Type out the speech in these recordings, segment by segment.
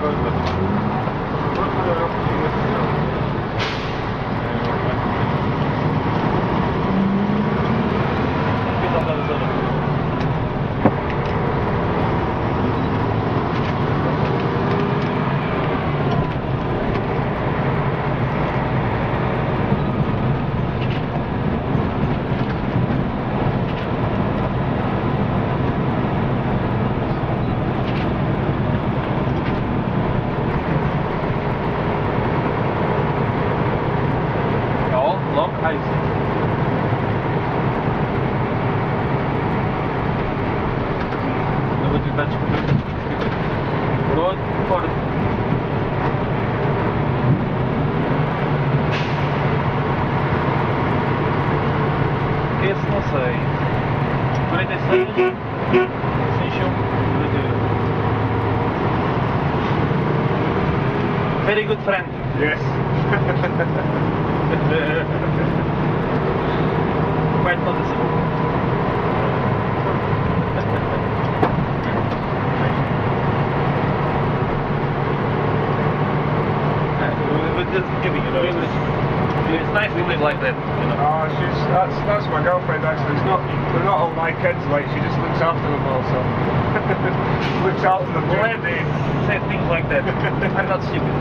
Bölgesi. Very good friend. Yes. Quite noticeable. Uh, we're just giving you know, it's, it's nice to live like that, you know. Oh, she's that's that's my girlfriend actually. It's not they're not all my kids like she just looks after them all so looks after them during Let's the day. say things like that. I'm not stupid.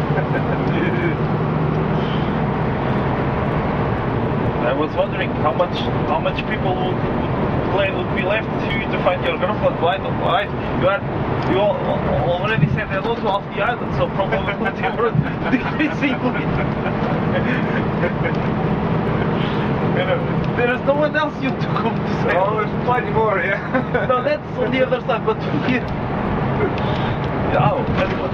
I was wondering how much how much people would, would would be left to you to find your girlfriend. Why not? Why you are you al- al- already said hello to off the island, so probably you're decreasing. You know, there is no one else you to come to say. Oh, there's plenty more, yeah. No, that's on the other side, but here. Oh, that's what.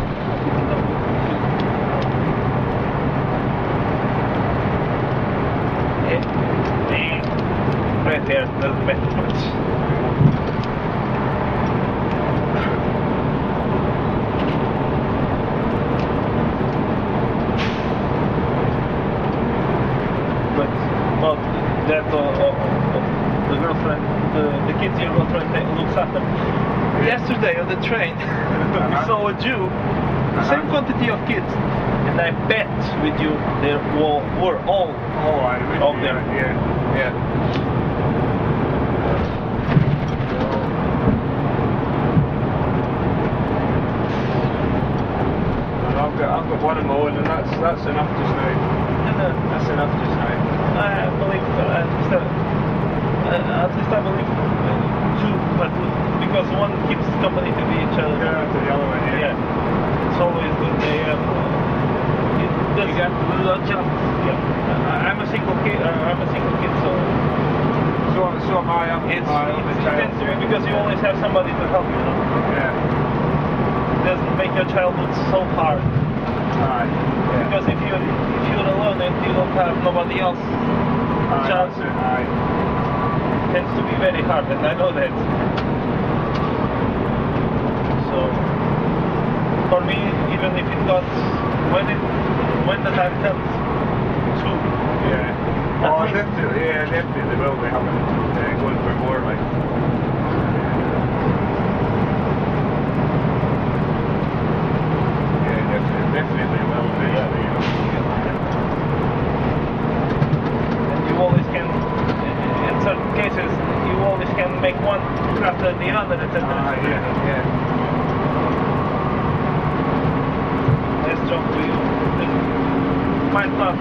Right there, doesn't matter much. But, well, that uh, uh, uh, the girlfriend, the, the kids your girlfriend ta- looks after. Yesterday on the train, we Uh-huh. saw a Jew, the same quantity of kids, and I bet with you they were, were all I would Of them. Yeah, yeah. I've got I've got one own, and that's that's enough just now. That's enough just now. I believe uh, at least, uh, uh, at least I believe two, but because one keeps company to the each other. Yeah, to the other one, yeah. Yeah, it's always good. They have. Uh, it does, You got uh, just, yeah. I- I'm a single kid. Uh, I'm a single kid, so So so am I. I'm it's, only it's child. because you always have somebody to help you. Know? Yeah. It doesn't make your childhood so hard. Aye. Yeah. Because if you if you're alone and you don't have nobody else, child that's. Aye. Tends to be very hard, and I know that. So for me, even if it got when it when the time comes, two. Yeah. At Oh, least- definitely. Yeah, definitely will be having uh, going for more like. Yeah, definitely, definitely will be. Yeah. You know. And you always can, in certain cases, you always can make one after the other, etc. Ah, yeah, yeah. Nice job to you. It might not,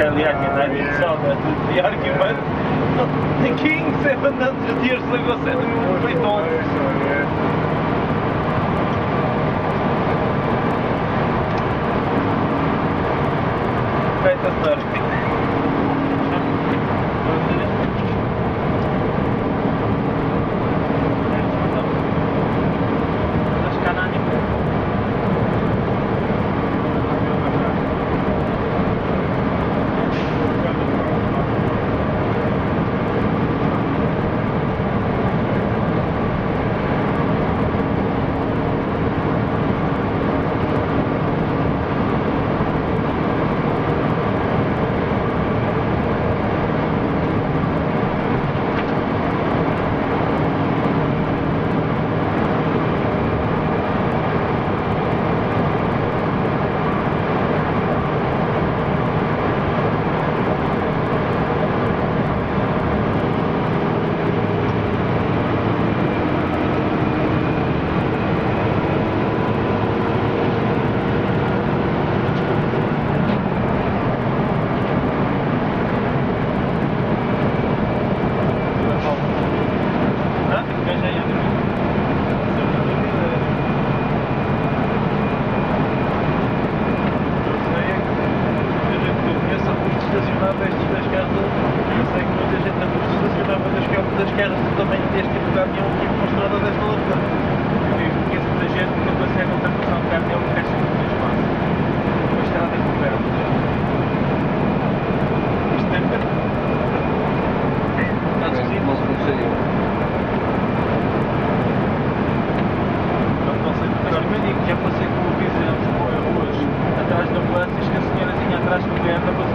Hell yeah, I yeah. saw that. The argument, the king 700 years ago said we would play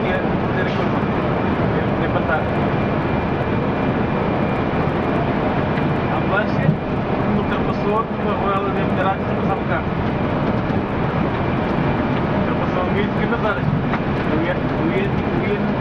podia fazer a uma podia poder passar. A plancha me ultrapassou, agarrou roela de garagem para passar o carro. Ultrapassou-me e fiquei nas horas. Eu ia, eu ia, eu ia nos